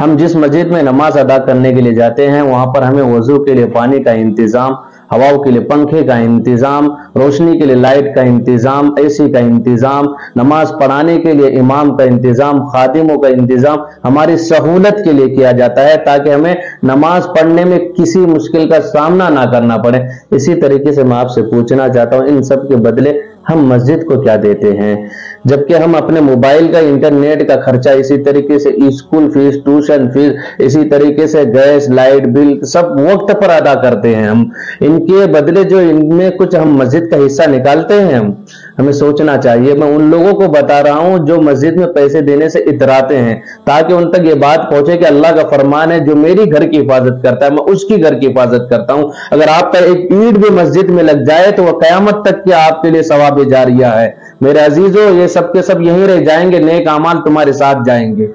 हम जिस मस्जिद में नमाज़ अदा करने के लिए जाते हैं, वहाँ पर हमें वज़ू के लिए पानी का इंतज़ाम, हवाओं के लिए पंखे का इंतज़ाम, रोशनी के लिए लाइट का इंतज़ाम एसी का इंतज़ाम, नमाज़ पढ़ाने के लिए इमाम का इंतज़ाम, खादिमों का इंतज़ाम हमारी सहूलत के लिए किया जाता है ताकि हमें नमाज़ पढ़ने में किसी मुश्किल का सामना ना करना पड़े। इसी तरीके से मैं आपसे पूछना चाहता हूँ, इन सब के बदले हम मस्जिद को क्या देते हैं? जबकि हम अपने मोबाइल का इंटरनेट का खर्चा इसी तरीके से स्कूल फ़ीस ट्यूशन फ़ीस इसी तरीके से गैस, लाइट, बिल, सब वक्त पर अदा करते हैं हम। इनके बदले जो इनमें कुछ हम मस्जिद का हिस्सा निकालते हैं हम, हमें सोचना चाहिए। मैं उन लोगों को बता रहा हूँ जो मस्जिद में पैसे देने से इतराते हैं, ताकि उन तक ये बात पहुँचे कि अल्लाह का फरमान है, जो मेरी घर की हिफाजत करता है, मैं उसकी घर की हिफाजत करता हूँ। अगर आपका एक ईट भी मस्जिद में लग जाए तो वह कयामत तक की आपके लिए सवाब जारिया है। मेरे अजीजों, ये सब के सब यहीं रह जाएँगे नेक अमाल तुम्हारे साथ जाएँगे।